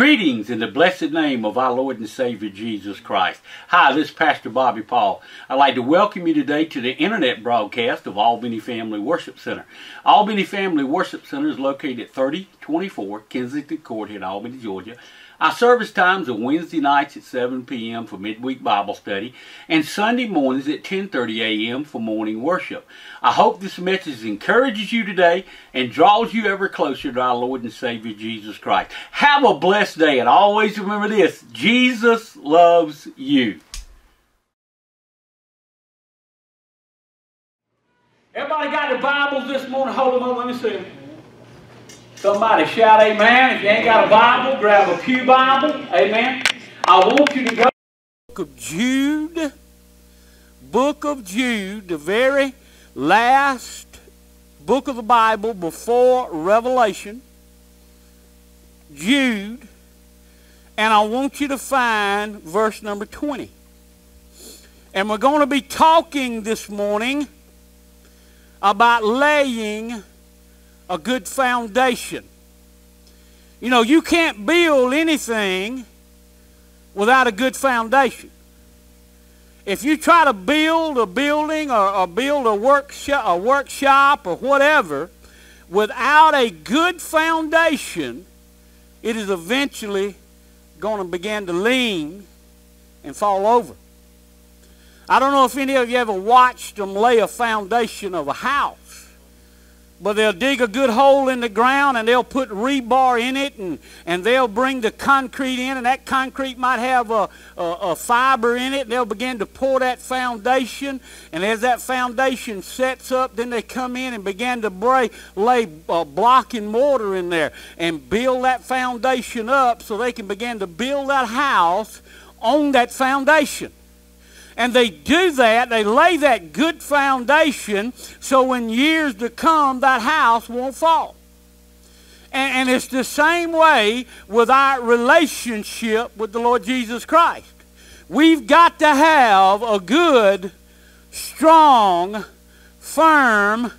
Greetings in the blessed name of our Lord and Savior Jesus Christ. Hi, this is Pastor Bobby Paul. I'd like to welcome you today to the internet broadcast of Albany Family Worship Center. Albany Family Worship Center is located at 3024 Kensington Court here in Albany, Georgia. Our service times are Wednesday nights at 7 p.m. for midweek Bible study and Sunday mornings at 10:30 a.m. for morning worship. I hope this message encourages you today and draws you ever closer to our Lord and Savior Jesus Christ. Have a blessed day and always remember this, Jesus loves you. Everybody got their Bibles this morning? Hold them let me see. Somebody shout amen. If you ain't got a Bible, grab a Pew Bible. Amen. I want you to go. Book of Jude. Book of Jude, the very last book of the Bible before Revelation. Jude. And I want you to find verse number 20. And we're going to be talking this morning about laying a good foundation. You know, you can't build anything without a good foundation. If you try to build a building or, or build a workshop, a workshop or whatever without a good foundation, it is eventually going to begin to lean and fall over. I don't know if any of you ever watched them lay a foundation of a house. But they'll dig a good hole in the ground and they'll put rebar in it and, and they'll bring the concrete in and that concrete might have a, a, a fiber in it and they'll begin to pour that foundation and as that foundation sets up then they come in and begin to break, lay a block and mortar in there and build that foundation up so they can begin to build that house on that foundation. And they do that, they lay that good foundation so in years to come that house won't fall. And, and it's the same way with our relationship with the Lord Jesus Christ. We've got to have a good, strong, firm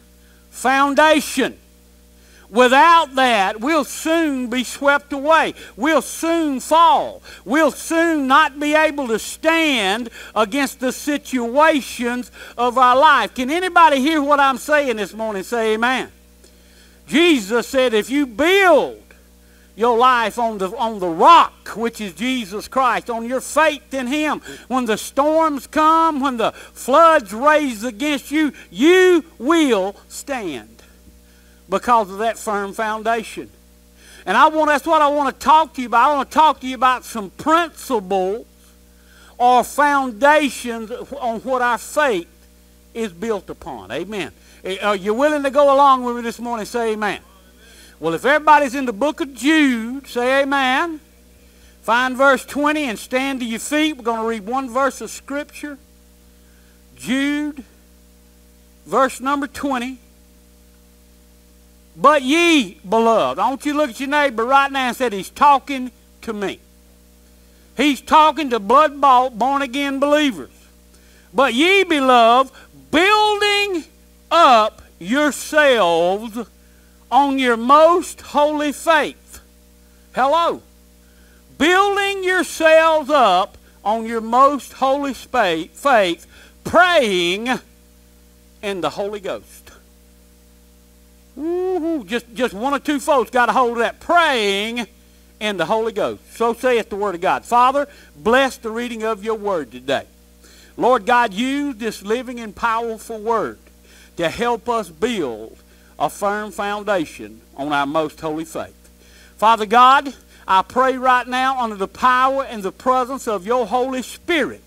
foundation. Without that, we'll soon be swept away. We'll soon fall. We'll soon not be able to stand against the situations of our life. Can anybody hear what I'm saying this morning? Say amen. Jesus said, if you build your life on the, on the rock, which is Jesus Christ, on your faith in Him. When the storms come, when the floods raise against you, you will stand because of that firm foundation. And I want that's what I want to talk to you about. I want to talk to you about some principles or foundations on what our faith is built upon. Amen. Eh, are you willing to go along with me this morning? Say amen. Well, if everybody's in the book of Jude, say amen. Find verse 20 and stand to your feet. We're going to read one verse of Scripture. Jude, verse number 20. But ye, beloved, want you look at your neighbor right now and say, He's talking to me. He's talking to blood bought, born again believers. But ye, beloved, building up yourselves on your most holy faith. Hello. Building yourselves up on your most holy faith, praying in the Holy Ghost. Ooh, just, just one or two folks got a hold of that. Praying in the Holy Ghost. So saith the Word of God. Father, bless the reading of your Word today. Lord God, use this living and powerful Word to help us build a firm foundation on our most holy faith. Father God, I pray right now under the power and the presence of your Holy Spirit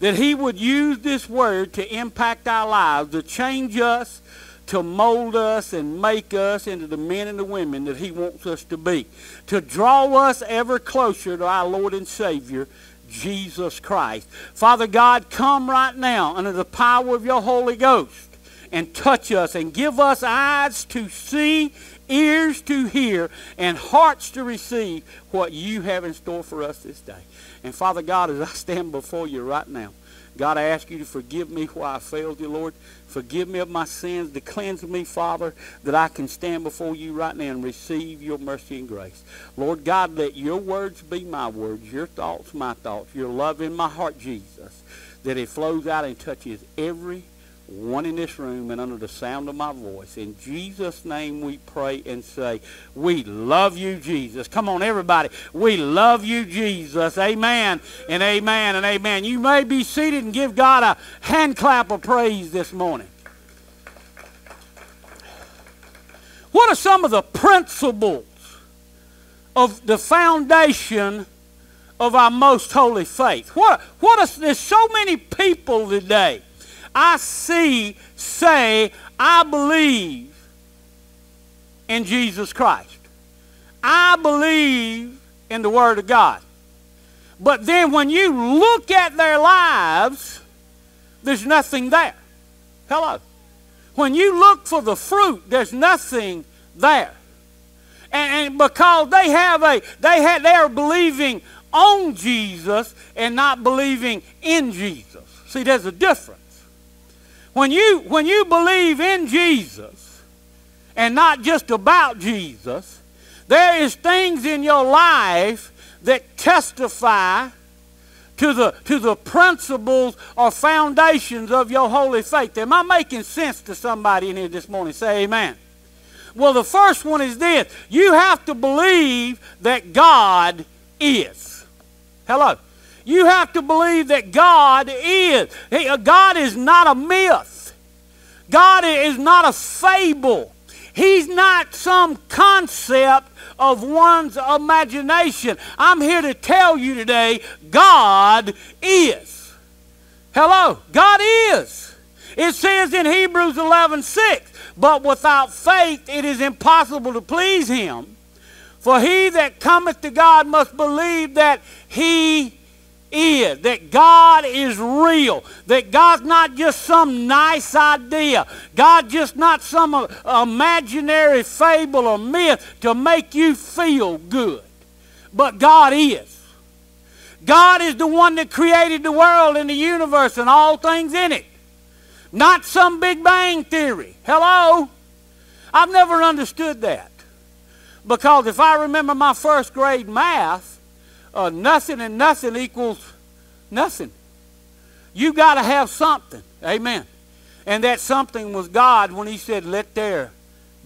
that He would use this Word to impact our lives, to change us, to mold us and make us into the men and the women that he wants us to be. To draw us ever closer to our Lord and Savior, Jesus Christ. Father God, come right now under the power of your Holy Ghost and touch us and give us eyes to see, ears to hear, and hearts to receive what you have in store for us this day. And Father God, as I stand before you right now, God, I ask you to forgive me where I failed you, Lord. Forgive me of my sins, to cleanse me, Father, that I can stand before you right now and receive your mercy and grace. Lord God, let your words be my words, your thoughts my thoughts, your love in my heart, Jesus, that it flows out and touches every one in this room and under the sound of my voice. In Jesus' name we pray and say, we love you, Jesus. Come on, everybody. We love you, Jesus. Amen and amen and amen. You may be seated and give God a hand clap of praise this morning. What are some of the principles of the foundation of our most holy faith? What, what are, there's so many people today I see say, I believe in Jesus Christ. I believe in the Word of God. But then when you look at their lives, there's nothing there. Hello. When you look for the fruit, there's nothing there. And, and because they have a they have they are believing on Jesus and not believing in Jesus. See, there's a difference. When you, when you believe in Jesus and not just about Jesus, there is things in your life that testify to the, to the principles or foundations of your holy faith. Am I making sense to somebody in here this morning? Say amen. Well, the first one is this you have to believe that God is. Hello. You have to believe that God is. Uh, God is not a myth. God is not a fable. He's not some concept of one's imagination. I'm here to tell you today God is. Hello, God is. It says in Hebrews 11 6, but without faith it is impossible to please him. For he that cometh to God must believe that he is, that God is real, that God's not just some nice idea, God's just not some uh, imaginary fable or myth to make you feel good, but God is. God is the one that created the world and the universe and all things in it, not some Big Bang theory. Hello? I've never understood that. Because if I remember my first grade math, uh, nothing and nothing equals nothing. You got to have something. Amen. And that something was God when he said, let there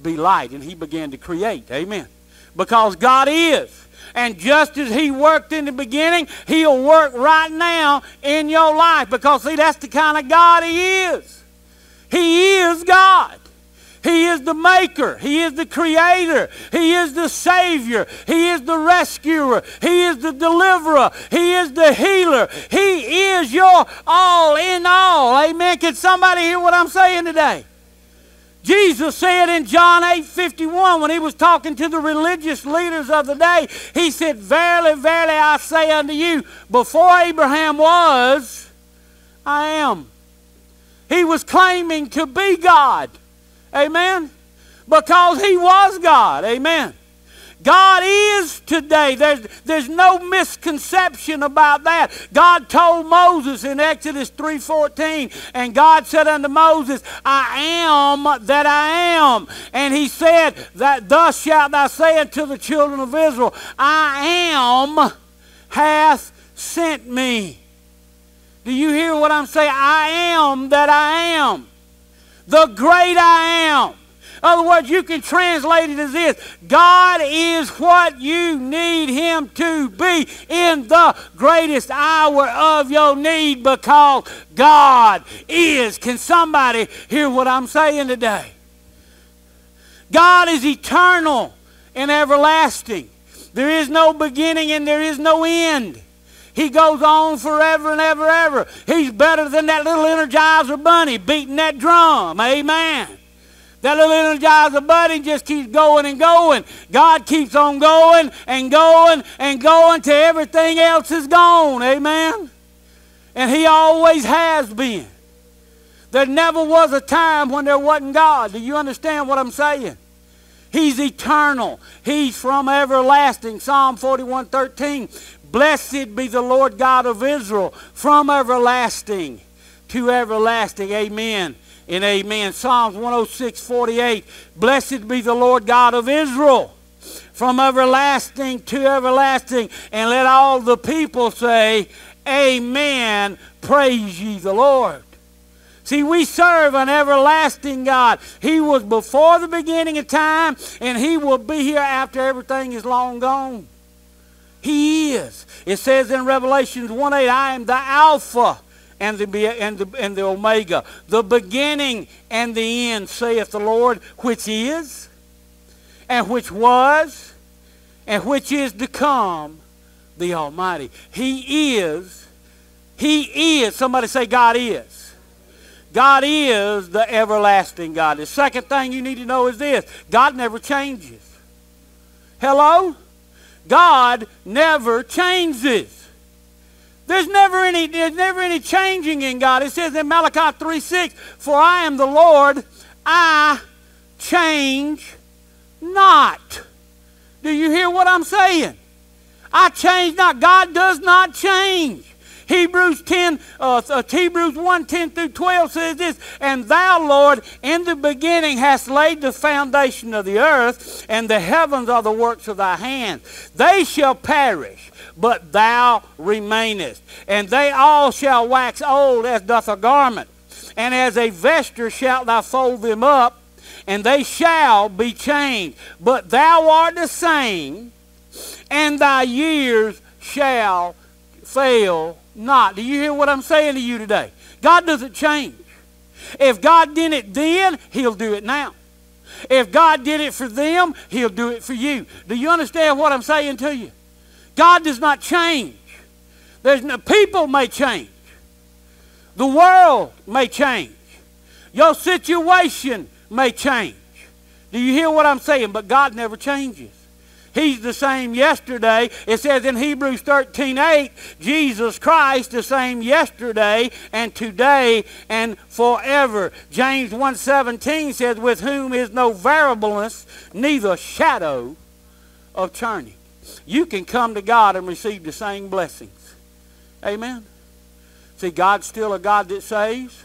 be light. And he began to create. Amen. Because God is. And just as he worked in the beginning, he'll work right now in your life. Because, see, that's the kind of God he is. He is God. He is the maker. He is the creator. He is the savior. He is the rescuer. He is the deliverer. He is the healer. He is your all in all. Amen. Can somebody hear what I'm saying today? Jesus said in John 8 51, when he was talking to the religious leaders of the day, he said, Verily, verily, I say unto you, before Abraham was, I am. He was claiming to be God. Amen? Because he was God. Amen. God is today. There's, there's no misconception about that. God told Moses in Exodus 3.14, and God said unto Moses, I am that I am. And he said, that thus shalt thou say unto the children of Israel, I am hath sent me. Do you hear what I'm saying? I am that I am the great I am. In other words, you can translate it as this God is what you need Him to be in the greatest hour of your need because God is. Can somebody hear what I'm saying today? God is eternal and everlasting. There is no beginning and there is no end. He goes on forever and ever, ever. He's better than that little Energizer bunny beating that drum. Amen. That little Energizer bunny just keeps going and going. God keeps on going and going and going till everything else is gone. Amen. And He always has been. There never was a time when there wasn't God. Do you understand what I'm saying? He's eternal. He's from everlasting. Psalm 41 13. Blessed be the Lord God of Israel from everlasting to everlasting. Amen and amen. Psalms 106, 48. Blessed be the Lord God of Israel from everlasting to everlasting. And let all the people say, Amen. Praise ye the Lord. See, we serve an everlasting God. He was before the beginning of time, and He will be here after everything is long gone. He is. It says in Revelations 1 8, I am the Alpha and the, and, the, and the Omega, the beginning and the end, saith the Lord, which is, and which was, and which is to come, the Almighty. He is, He is, somebody say, God is. God is the everlasting God. The second thing you need to know is this God never changes. Hello? God never changes. There's never any, there's never any changing in God. It says in Malachi 3 6, For I am the Lord, I change not. Do you hear what I'm saying? I change not. God does not change. Hebrews 10, uh, uh, Hebrews 1, 10 through 12 says this, And thou, Lord, in the beginning hast laid the foundation of the earth, and the heavens are the works of thy hands. They shall perish, but thou remainest. And they all shall wax old as doth a garment. And as a vesture shalt thou fold them up, and they shall be changed. But thou art the same, and thy years shall fail not. Do you hear what I'm saying to you today? God doesn't change. If God did it then, He'll do it now. If God did it for them, He'll do it for you. Do you understand what I'm saying to you? God does not change. There's no, people may change. The world may change. Your situation may change. Do you hear what I'm saying? But God never changes. He's the same yesterday. It says in Hebrews 13 8, Jesus Christ the same yesterday and today and forever. James 1 17 says, With whom is no variableness, neither shadow of turning. You can come to God and receive the same blessings. Amen. See, God's still a God that saves.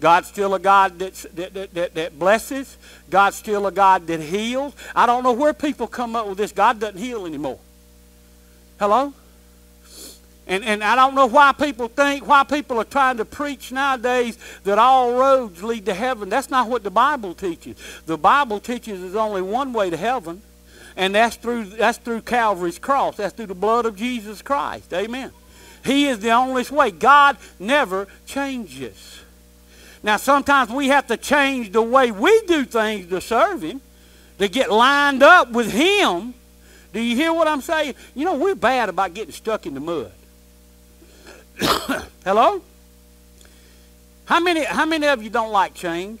God's still a God that, that, that, that, blesses. God's still a God that heals. I don't know where people come up with this. God doesn't heal anymore. Hello? And, and I don't know why people think, why people are trying to preach nowadays that all roads lead to heaven. That's not what the Bible teaches. The Bible teaches there's only one way to heaven, and that's through, that's through Calvary's cross. That's through the blood of Jesus Christ. Amen. He is the only way. God never changes. Now, sometimes we have to change the way we do things to serve Him, to get lined up with Him. Do you hear what I'm saying? You know, we're bad about getting stuck in the mud. Hello? How many, how many of you don't like change?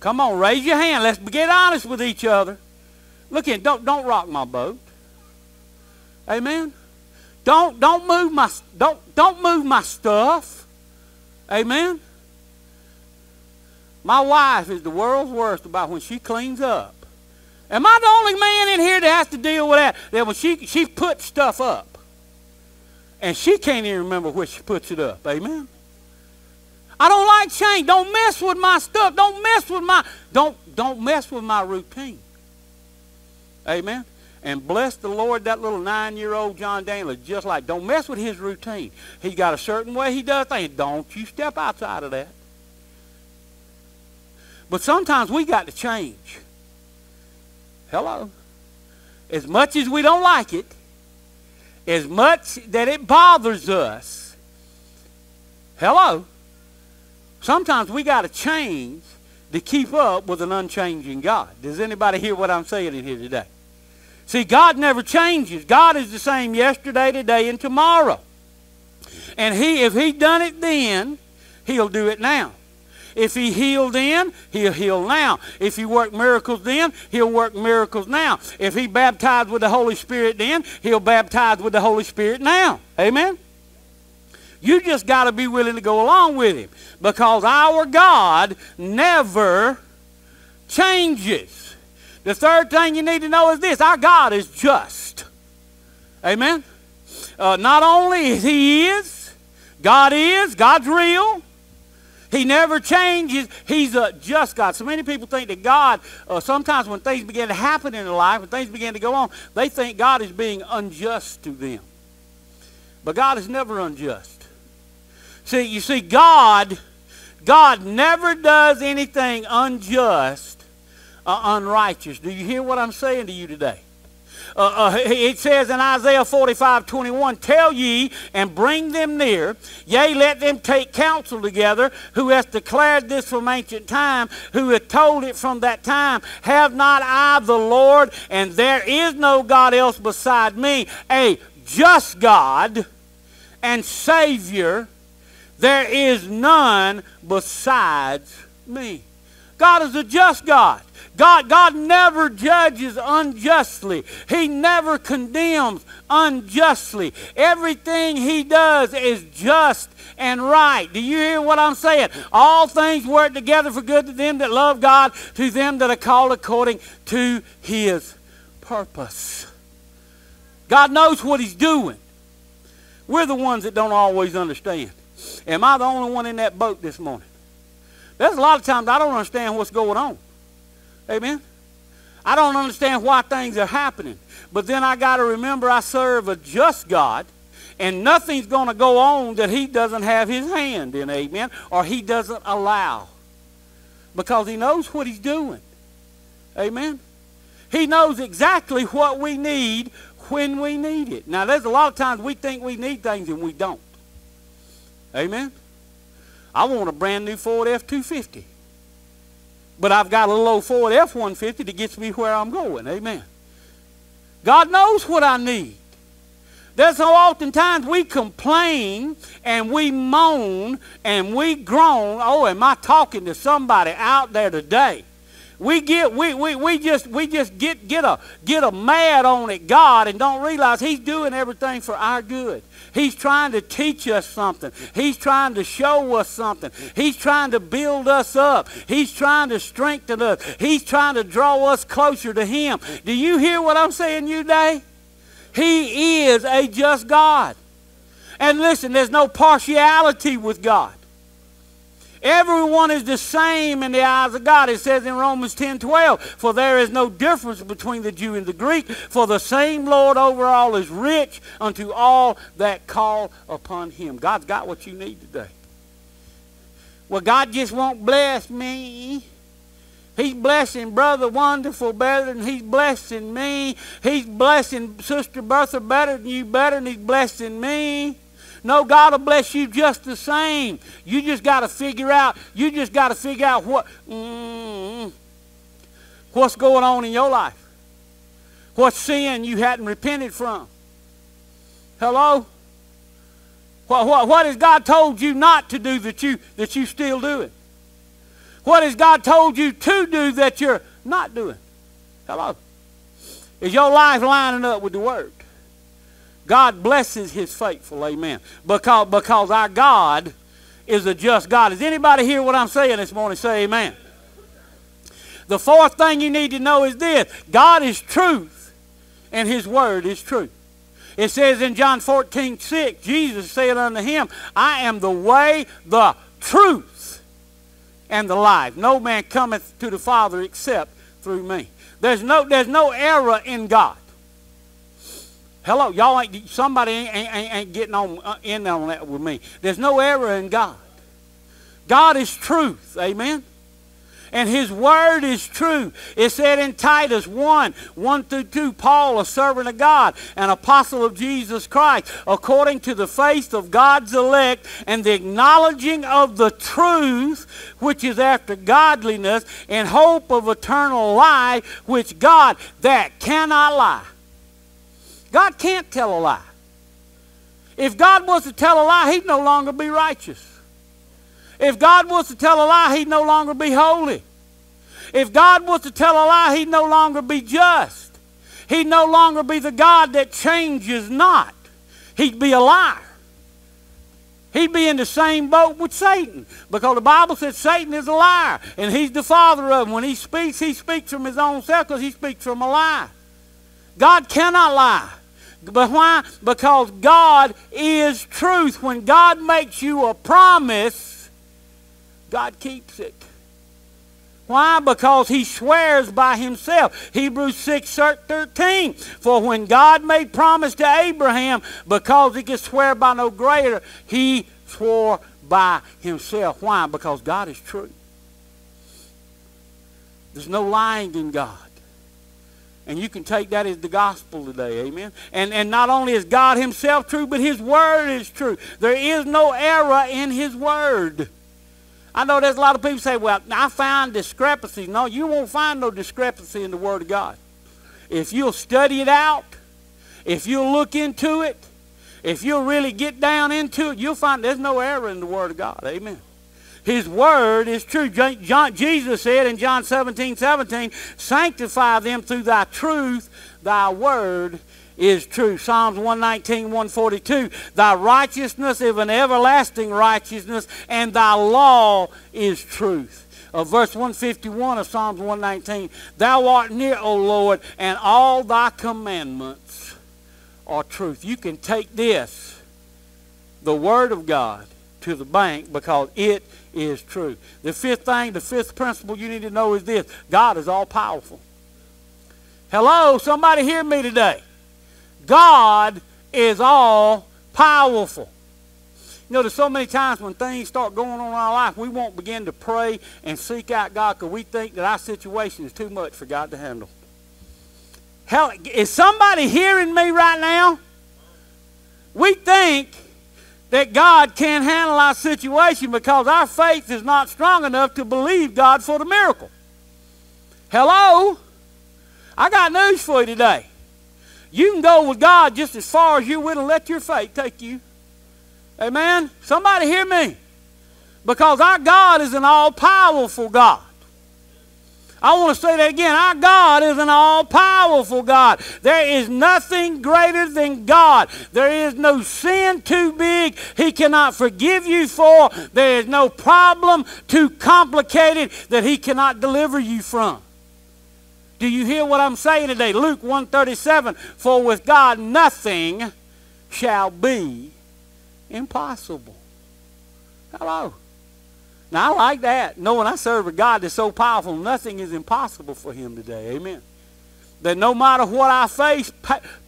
Come on, raise your hand. Let's get honest with each other. Look in, don't, don't rock my boat. Amen. Don't, don't move my, don't, don't move my stuff. Amen. My wife is the world's worst about when she cleans up. Am I the only man in here that has to deal with that? That when she, she puts stuff up, and she can't even remember where she puts it up. Amen? I don't like change. Don't mess with my stuff. Don't mess with my, don't, don't mess with my routine. Amen? And bless the Lord, that little nine-year-old John Daniel just like, don't mess with his routine. He's got a certain way he does things. Don't you step outside of that. But sometimes we got to change. Hello. As much as we don't like it, as much that it bothers us, hello, sometimes we got to change to keep up with an unchanging God. Does anybody hear what I'm saying in here today? See, God never changes. God is the same yesterday, today, and tomorrow. And he, if he done it then, he'll do it now. If he healed then, he'll heal now. If he worked miracles then, he'll work miracles now. If he baptized with the Holy Spirit then, he'll baptize with the Holy Spirit now. Amen? You just got to be willing to go along with him because our God never changes. The third thing you need to know is this our God is just. Amen? uh, not only is He is, God is, God's real. He never changes. He's a just God. So many people think that God, uh, sometimes when things begin to happen in their life, when things begin to go on, they think God is being unjust to them. But God is never unjust. See, you see, God, God never does anything unjust or unrighteous. Do you hear what I'm saying to you today? Uh, uh, it says in Isaiah 45 21, Tell ye and bring them near, yea, let them take counsel together, who hath declared this from ancient time, who hath told it from that time. Have not I the Lord, and there is no God else beside me, a just God and Savior. There is none besides me. God is a just God. God, God never judges unjustly. He never condemns unjustly. Everything he does is just and right. Do you hear what I'm saying? All things work together for good to them that love God, to them that are called according to his purpose. God knows what he's doing. We're the ones that don't always understand. Am I the only one in that boat this morning? There's a lot of times I don't understand what's going on. Amen. I don't understand why things are happening. But then I got to remember I serve a just God, and nothing's going to go on that He doesn't have His hand in, amen, or He doesn't allow. Because He knows what He's doing. Amen. He knows exactly what we need when we need it. Now, there's a lot of times we think we need things and we don't. Amen. I want a brand new Ford F-250. But I've got a little old Ford F-150 that gets me where I'm going. Amen. God knows what I need. There's so oftentimes we complain and we moan and we groan. Oh, am I talking to somebody out there today? We get we, we, we just we just get get a get a mad on it God and don't realize he's doing everything for our good. He's trying to teach us something. He's trying to show us something. He's trying to build us up. He's trying to strengthen us. He's trying to draw us closer to him. Do you hear what I'm saying you today? He is a just God. And listen, there's no partiality with God. Everyone is the same in the eyes of God. It says in Romans 10 12, For there is no difference between the Jew and the Greek, for the same Lord over all is rich unto all that call upon him. God's got what you need today. Well, God just won't bless me. He's blessing Brother Wonderful better than he's blessing me. He's blessing Sister Bertha better than you better than he's blessing me. No, God will bless you just the same. You just got to figure out, you just got to figure out what, mm, what's going on in your life. What sin you hadn't repented from. Hello? What, what, what has God told you not to do that you, that you still doing? What has God told you to do that you're not doing? Hello? Is your life lining up with the Word? God blesses his faithful, amen. Because, because our God is a just God. Does anybody hear what I'm saying this morning? Say amen. The fourth thing you need to know is this God is truth, and his word is truth. It says in John 14, 6, Jesus said unto him, I am the way, the truth, and the life. No man cometh to the Father except through me. There's no, there's no error in God. Hello, y'all ain't, somebody ain't, ain't, ain't getting on uh, in on that with me. There's no error in God. God is truth. Amen. And his word is true. It said in Titus 1, 1 through 2, Paul, a servant of God, an apostle of Jesus Christ, according to the faith of God's elect and the acknowledging of the truth, which is after godliness, and hope of eternal life, which God that cannot lie God can't tell a lie. If God was to tell a lie, he'd no longer be righteous. If God was to tell a lie, he'd no longer be holy. If God was to tell a lie, he'd no longer be just. He'd no longer be the God that changes not. He'd be a liar. He'd be in the same boat with Satan because the Bible says Satan is a liar and he's the father of him. When he speaks, he speaks from his own self because he speaks from a lie. God cannot lie. But why? Because God is truth. When God makes you a promise, God keeps it. Why? Because he swears by himself. Hebrews 6 13. For when God made promise to Abraham, because he could swear by no greater, he swore by himself. Why? Because God is true. There's no lying in God. And you can take that as the gospel today, amen? And, and not only is God himself true, but his word is true. There is no error in his word. I know there's a lot of people say, well, I find discrepancies. No, you won't find no discrepancy in the Word of God. If you'll study it out, if you'll look into it, if you'll really get down into it, you'll find there's no error in the Word of God. Amen. His Word is true. John, Jesus said in John 17, 17, sanctify them through thy truth, thy Word is true. Psalms 119, 142. Thy righteousness is an everlasting righteousness, and thy law is truth. Uh, verse 151 of Psalms 119. Thou art near, O Lord, and all thy commandments are truth. You can take this, the Word of God, to the bank because it is true. The fifth thing, the fifth principle you need to know is this God is all powerful. Hello, somebody hear me today. God is all powerful. You know, there's so many times when things start going on in our life, we won't begin to pray and seek out God because we think that our situation is too much for God to handle. Hell, is somebody hearing me right now? We think that God can't handle our situation because our faith is not strong enough to believe God for the miracle. Hello? I got news for you today. You can go with God just as far as you will and let your faith take you. Amen? Somebody hear me. Because our God is an all powerful God. I want to say that again. Our God is an all powerful God. There is nothing greater than God. There is no sin too big He cannot forgive you for. There is no problem too complicated that He cannot deliver you from. Do you hear what I'm saying today? Luke 137, for with God nothing shall be impossible. Hello. Now I like that, knowing I serve a God that's so powerful, nothing is impossible for him today. Amen. That no matter what I face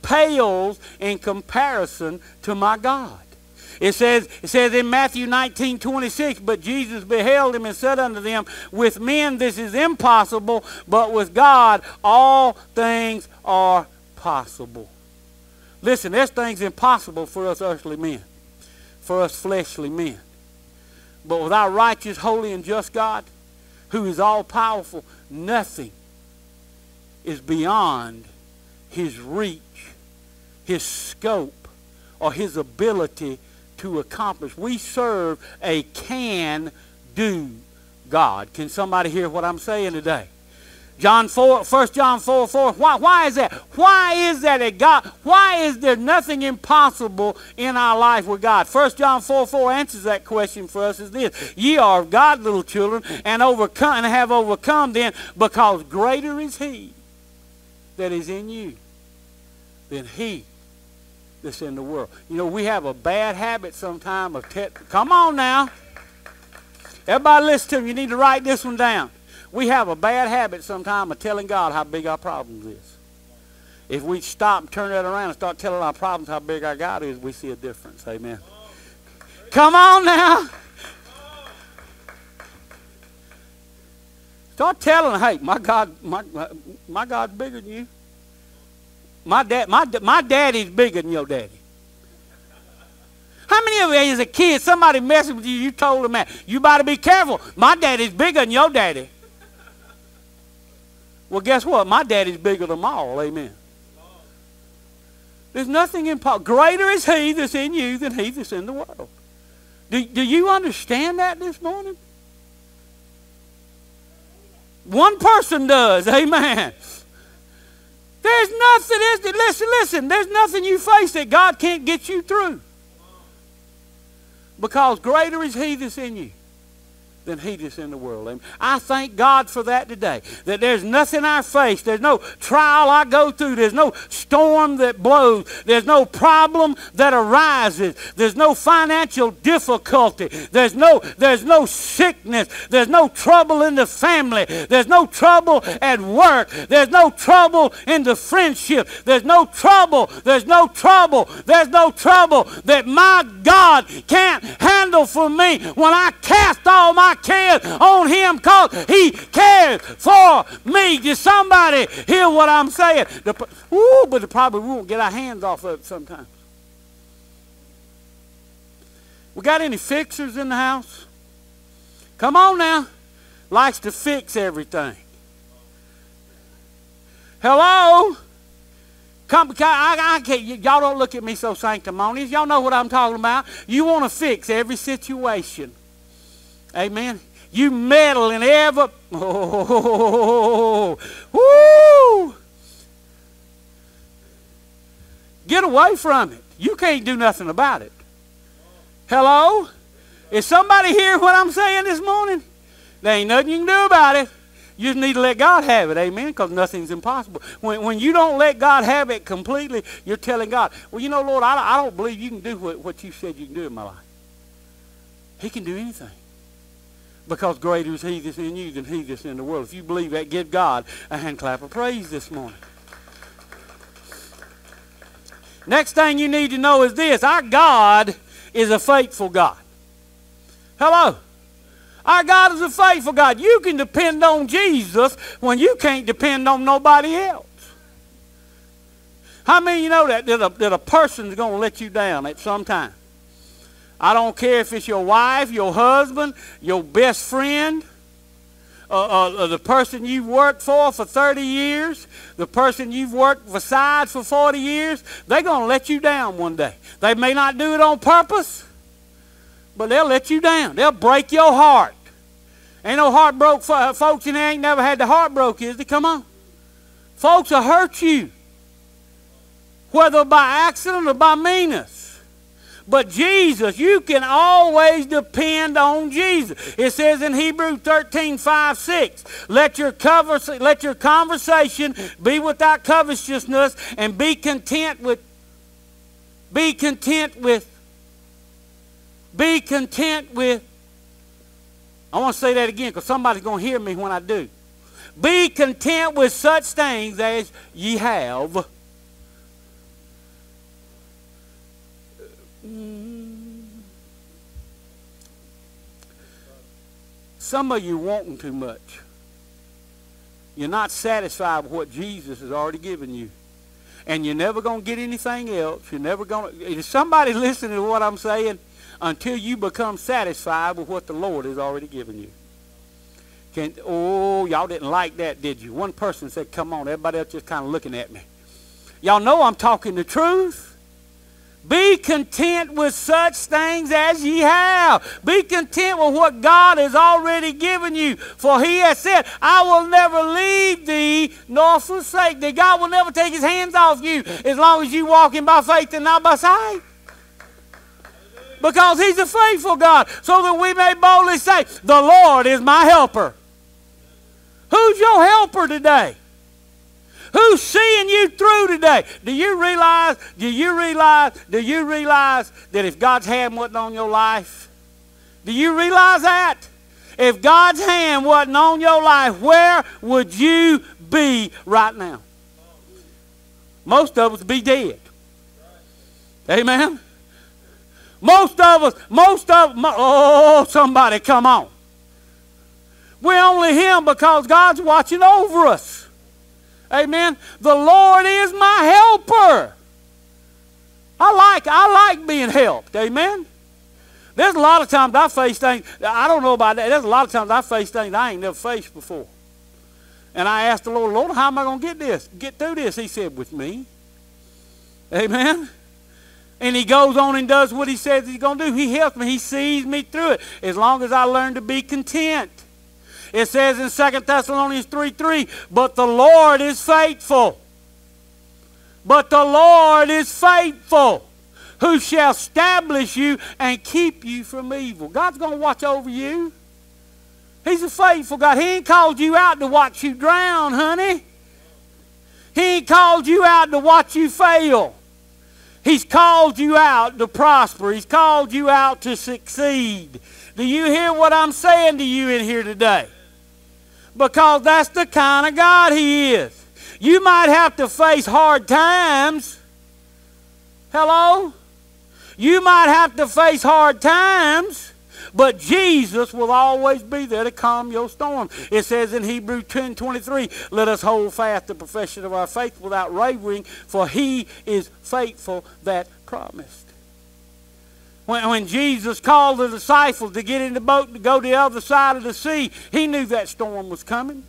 pales in comparison to my God. It says, it says in Matthew 19, 26, But Jesus beheld him and said unto them, With men this is impossible, but with God all things are possible. Listen, there's things impossible for us earthly men, for us fleshly men. But with our righteous, holy, and just God, who is all powerful, nothing is beyond his reach, his scope, or his ability to accomplish. We serve a can do God. Can somebody hear what I'm saying today? John 4, 1 John 4, 4. Why, why is that? Why is that a God? Why is there nothing impossible in our life with God? 1 John 4, 4 answers that question for us is this. Ye are of God, little children, and overcome and have overcome them, because greater is he that is in you than he that's in the world. You know, we have a bad habit sometimes of, come on now. Everybody listen to me. You need to write this one down. We have a bad habit sometimes of telling God how big our problems is. If we stop and turn that around and start telling our problems how big our God is, we see a difference. Amen. Come on now. Start telling, hey, my God, my, my God's bigger than you. My dad, my, my daddy's bigger than your daddy. How many of you as a kid, somebody messing with you, you told them that? You better be careful. My daddy's bigger than your daddy. Well, guess what? My daddy's bigger than all. Amen. There's nothing impossible. Greater is he that's in you than he that's in the world. Do, do you understand that this morning? One person does. Amen. There's nothing, is there? Listen, listen, there's nothing you face that God can't get you through. Because greater is He that's in you than he that's in the world. Amen. I thank God for that today. That there's nothing I face. There's no trial I go through. There's no storm that blows. There's no problem that arises. There's no financial difficulty. There's no, there's no sickness. There's no trouble in the family. There's no trouble at work. There's no trouble in the friendship. There's no trouble. There's no trouble. There's no trouble that my God can't handle for me when I cast all my cares on Him because He cares for me. Does somebody hear what I'm saying? The, ooh, but the probably won't get our hands off of it sometimes. We got any fixers in the house? Come on now. Likes to fix everything. Hello? Come, I, I can't, y'all don't look at me so sanctimonious. Y'all know what I'm talking about. You want to fix every situation. Amen. You meddle in every. Oh, woo! Get away from it. You can't do nothing about it. Hello? Is somebody hear what I'm saying this morning? There ain't nothing you can do about it. You just need to let God have it, amen, because nothing's impossible. When, when you don't let God have it completely, you're telling God, well, you know, Lord, I, I don't believe you can do what, what you said you can do in my life. He can do anything. Because greater is he that's in you than he that's in the world. If you believe that, give God a hand clap of praise this morning. Next thing you need to know is this. Our God is a faithful God. Hello. Our God is a faithful God. You can depend on Jesus when you can't depend on nobody else. How many you know that, that, a, that a person's going to let you down at some time? I don't care if it's your wife, your husband, your best friend, uh, uh, uh the person you've worked for for 30 years, the person you've worked beside for 40 years, they're going to let you down one day. They may not do it on purpose, but they'll let you down. They'll break your heart. Ain't no heartbroken uh, folks in there ain't never had the heart broke, is they? Come on. Folks will hurt you, whether by accident or by meanness. But Jesus, you can always depend on Jesus. It says in Hebrew 13, 5, 6, let your, conversa- let your conversation be without covetousness and be content with, be content with be content with. I want to say that again because somebody's going to hear me when I do. Be content with such things as ye have. Some of you wanting too much. You're not satisfied with what Jesus has already given you. And you're never going to get anything else. You're never going to... Is somebody listening to what I'm saying? until you become satisfied with what the Lord has already given you. Can, oh, y'all didn't like that, did you? One person said, come on. Everybody else just kind of looking at me. Y'all know I'm talking the truth. Be content with such things as ye have. Be content with what God has already given you. For he has said, I will never leave thee nor forsake thee. God will never take his hands off you as long as you walk in by faith and not by sight because he's a faithful God, so that we may boldly say, The Lord is my helper. Who's your helper today? Who's seeing you through today? Do you realize, do you realize, do you realize that if God's hand wasn't on your life? Do you realize that? If God's hand wasn't on your life, where would you be right now? Most of us be dead. Amen. Most of us, most of, oh, somebody come on. We're only Him because God's watching over us. Amen. The Lord is my helper. I like, I like being helped. Amen. There's a lot of times I face things, I don't know about that. There's a lot of times I face things I ain't never faced before. And I asked the Lord, Lord, how am I going to get this? Get through this? He said, with me. Amen and he goes on and does what he says he's going to do. He helps me. He sees me through it as long as I learn to be content. It says in 2 Thessalonians 3 3, but the Lord is faithful. But the Lord is faithful, who shall establish you and keep you from evil. God's going to watch over you. He's a faithful God. He ain't called you out to watch you drown, honey. He ain't called you out to watch you fail. He's called you out to prosper. He's called you out to succeed. Do you hear what I'm saying to you in here today? Because that's the kind of God He is. You might have to face hard times. Hello? You might have to face hard times. But Jesus will always be there to calm your storm. It says in Hebrews 10 23, let us hold fast the profession of our faith without wavering, for he is faithful that promised. When, when Jesus called the disciples to get in the boat to go to the other side of the sea, he knew that storm was coming.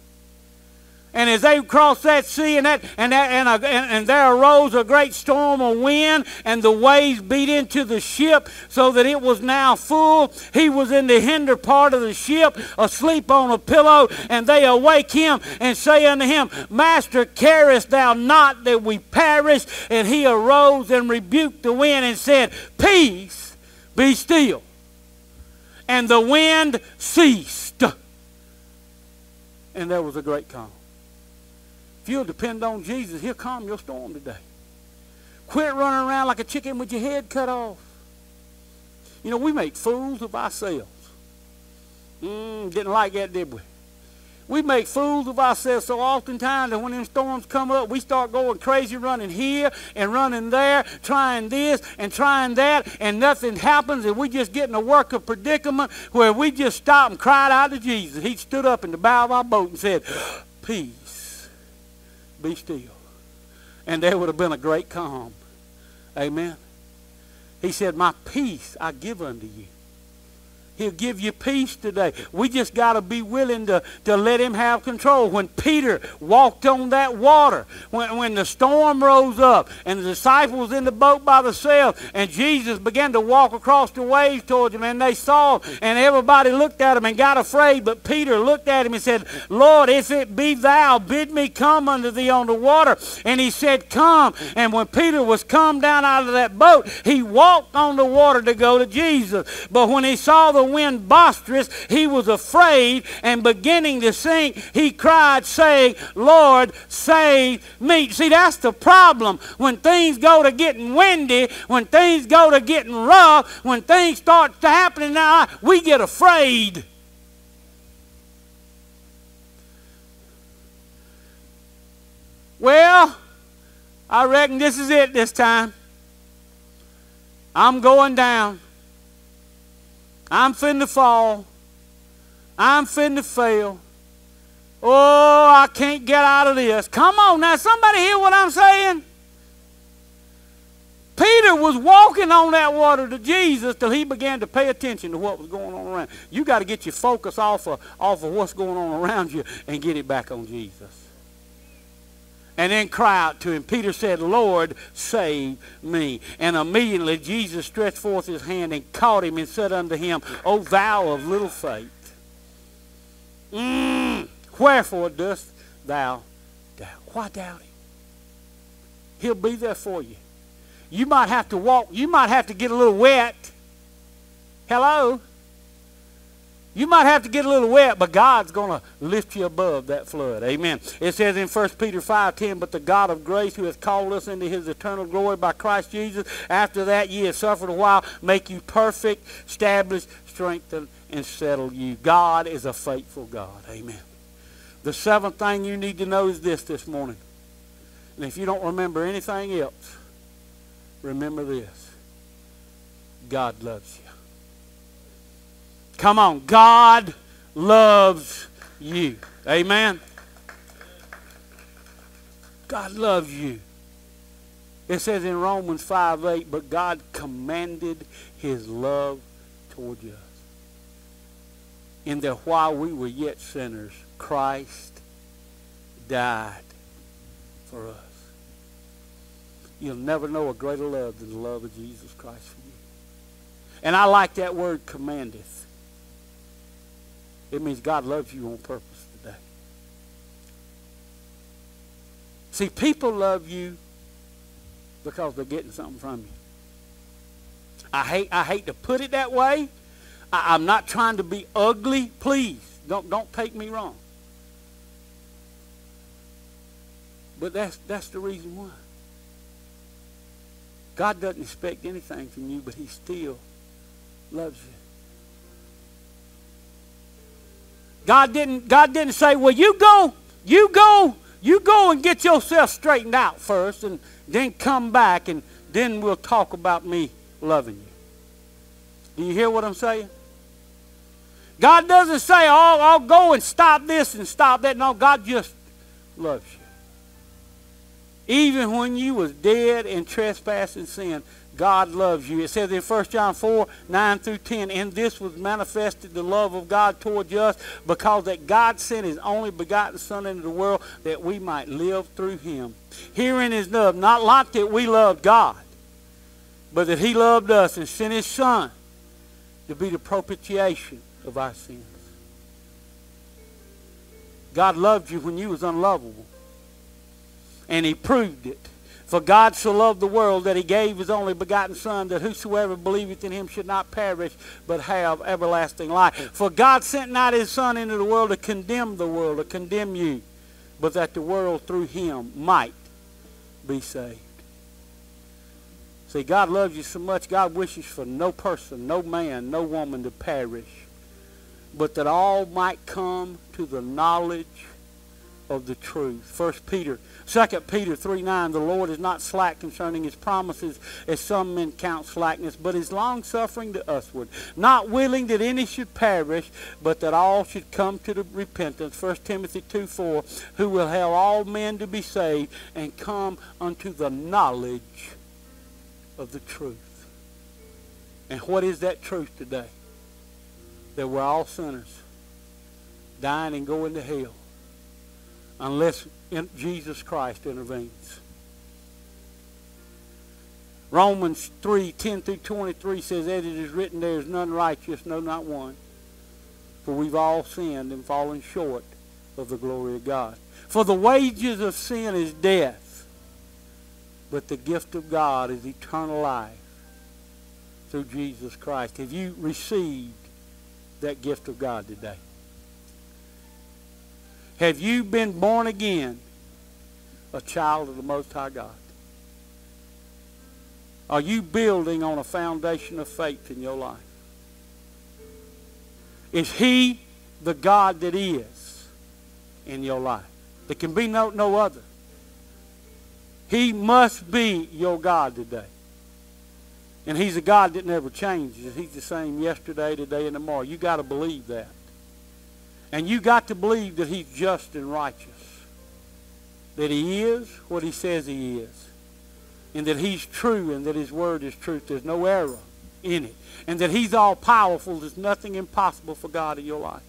And as they crossed that sea, and that and that and, a, and, and, there arose a great storm of wind, and the waves beat into the ship, so that it was now full. He was in the hinder part of the ship, asleep on a pillow, and they awake him and say unto him, Master, carest thou not that we perish? And he arose and rebuked the wind and said, Peace, be still. And the wind ceased, and there was a great calm. If you'll depend on Jesus, he'll calm your storm today. Quit running around like a chicken with your head cut off. You know, we make fools of ourselves. Mm, didn't like that, did we? We make fools of ourselves so oftentimes that when them storms come up, we start going crazy, running here and running there, trying this and trying that, and nothing happens, and we just get in a work of predicament where we just stop and cried out to Jesus. He stood up in the bow of our boat and said, Peace be still. And there would have been a great calm. Amen. He said, My peace I give unto you. He'll give you peace today. We just got to be willing to, to let him have control. When Peter walked on that water, when, when the storm rose up and the disciples in the boat by themselves, and Jesus began to walk across the waves towards them, and they saw and everybody looked at him and got afraid. But Peter looked at him and said, Lord, if it be thou, bid me come unto thee on the water. And he said, Come. And when Peter was come down out of that boat, he walked on the water to go to Jesus. But when he saw the wind boisterous, he was afraid and beginning to sink, he cried, saying, Lord, save me. See, that's the problem. When things go to getting windy, when things go to getting rough, when things start to happening now, we get afraid. Well, I reckon this is it this time. I'm going down. I'm finna fall. I'm finna fail. Oh, I can't get out of this. Come on now, somebody hear what I'm saying? Peter was walking on that water to Jesus till he began to pay attention to what was going on around. You got to get your focus off of, off of what's going on around you and get it back on Jesus and then cry out to him. Peter said, Lord, save me. And immediately Jesus stretched forth his hand and caught him and said unto him, O thou of little faith, mm, wherefore dost thou doubt? Why doubt him? He'll be there for you. You might have to walk, you might have to get a little wet. Hello? You might have to get a little wet, but God's going to lift you above that flood. Amen. It says in 1 Peter 5.10, But the God of grace who has called us into his eternal glory by Christ Jesus, after that ye have suffered a while, make you perfect, establish, strengthen, and settle you. God is a faithful God. Amen. The seventh thing you need to know is this this morning. And if you don't remember anything else, remember this. God loves you. Come on. God loves you. Amen. God loves you. It says in Romans 5 8, but God commanded his love toward us. In that while we were yet sinners, Christ died for us. You'll never know a greater love than the love of Jesus Christ for you. And I like that word commandeth. It means God loves you on purpose today. See, people love you because they're getting something from you. I hate, I hate to put it that way. I, I'm not trying to be ugly. Please, Don't, don't take me wrong. But that's, that's the reason why. God doesn't expect anything from you, but he still loves you. God didn't, God didn't say, well, you go, you go, you go and get yourself straightened out first and then come back and then we'll talk about me loving you. Do you hear what I'm saying? God doesn't say, oh, I'll go and stop this and stop that. No, God just loves you. Even when you was dead in trespass and sin, God loves you. It says in 1 John 4, 9 through 10, In this was manifested the love of God towards us, because that God sent his only begotten Son into the world that we might live through him. Herein is love, not like that we loved God, but that he loved us and sent his Son to be the propitiation of our sins. God loved you when you was unlovable. And he proved it. For God so loved the world that he gave his only begotten Son, that whosoever believeth in him should not perish, but have everlasting life. For God sent not his Son into the world to condemn the world, to condemn you, but that the world through him might be saved. See, God loves you so much, God wishes for no person, no man, no woman to perish, but that all might come to the knowledge of the truth. First Peter, 2 Peter 3 9, the Lord is not slack concerning his promises, as some men count slackness, but is long suffering to usward, not willing that any should perish, but that all should come to the repentance. 1 Timothy 2 4, who will have all men to be saved and come unto the knowledge of the truth. And what is that truth today? That we're all sinners, dying and going to hell unless Jesus Christ intervenes. Romans 3, 10 through 23 says, As it is written, there is none righteous, no, not one. For we've all sinned and fallen short of the glory of God. For the wages of sin is death, but the gift of God is eternal life through Jesus Christ. Have you received that gift of God today? Have you been born again a child of the Most High God? Are you building on a foundation of faith in your life? Is he the God that is in your life? There can be no, no other. He must be your God today. And he's a God that never changes. He's the same yesterday, today, and tomorrow. You got to believe that. And you got to believe that he's just and righteous. That he is what he says he is. And that he's true and that his word is truth. There's no error in it. And that he's all powerful. There's nothing impossible for God in your life.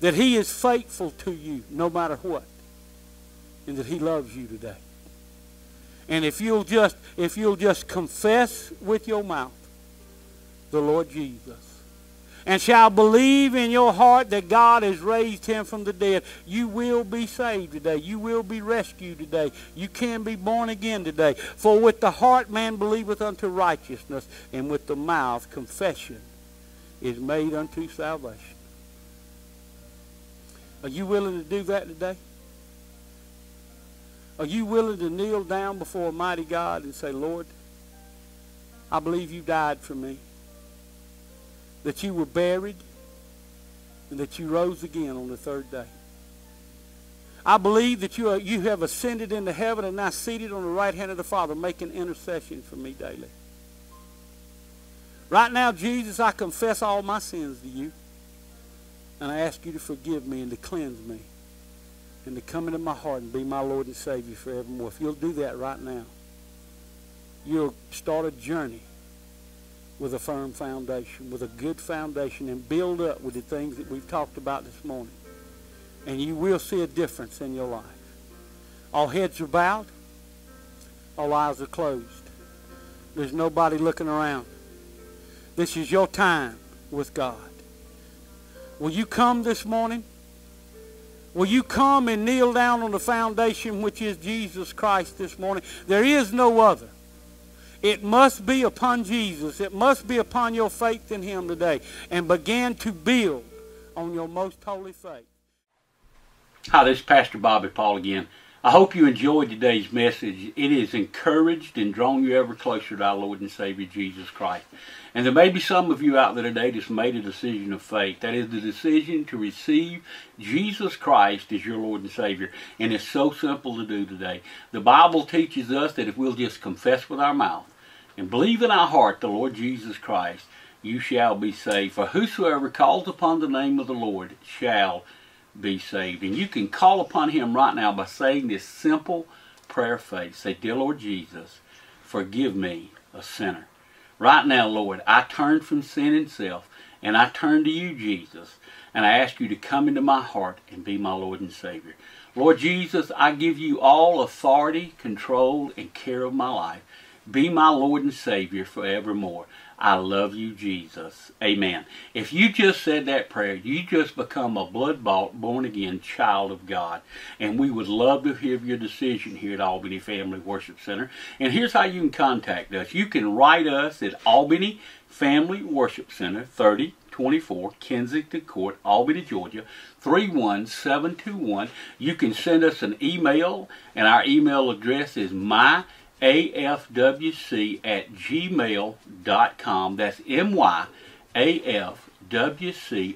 That he is faithful to you no matter what. And that he loves you today. And if you'll just if you'll just confess with your mouth the Lord Jesus and shall believe in your heart that God has raised him from the dead, you will be saved today. You will be rescued today. You can be born again today. For with the heart man believeth unto righteousness, and with the mouth confession is made unto salvation. Are you willing to do that today? Are you willing to kneel down before a mighty God and say, Lord, I believe you died for me that you were buried and that you rose again on the third day. I believe that you, are, you have ascended into heaven and now seated on the right hand of the Father, making intercession for me daily. Right now, Jesus, I confess all my sins to you. And I ask you to forgive me and to cleanse me and to come into my heart and be my Lord and Savior forevermore. If you'll do that right now, you'll start a journey with a firm foundation, with a good foundation, and build up with the things that we've talked about this morning. And you will see a difference in your life. All heads are bowed. All eyes are closed. There's nobody looking around. This is your time with God. Will you come this morning? Will you come and kneel down on the foundation which is Jesus Christ this morning? There is no other. It must be upon Jesus. It must be upon your faith in him today. And begin to build on your most holy faith. Hi, this is Pastor Bobby Paul again. I hope you enjoyed today's message. It has encouraged and drawn you ever closer to our Lord and Savior Jesus Christ. And there may be some of you out there today that's made a decision of faith. That is the decision to receive Jesus Christ as your Lord and Savior. And it's so simple to do today. The Bible teaches us that if we'll just confess with our mouth and believe in our heart the Lord Jesus Christ, you shall be saved. For whosoever calls upon the name of the Lord shall be saved. And you can call upon him right now by saying this simple prayer faith. Say, Dear Lord Jesus, forgive me, a sinner. Right now, Lord, I turn from sin and self, and I turn to you, Jesus, and I ask you to come into my heart and be my Lord and Savior. Lord Jesus, I give you all authority, control, and care of my life. Be my Lord and Savior forevermore. I love you, Jesus. Amen. If you just said that prayer, you just become a blood-bought, born-again child of God. And we would love to hear your decision here at Albany Family Worship Center. And here's how you can contact us. You can write us at Albany Family Worship Center, 3024 Kensington Court, Albany, Georgia, 31721. You can send us an email, and our email address is my afwc at gmail.com. That's M-Y-A-F-W-C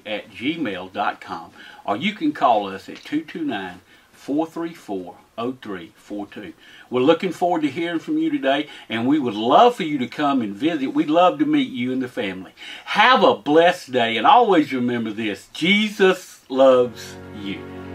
at gmail.com. Or you can call us at 229 434 0342. We're looking forward to hearing from you today, and we would love for you to come and visit. We'd love to meet you and the family. Have a blessed day, and always remember this Jesus loves you.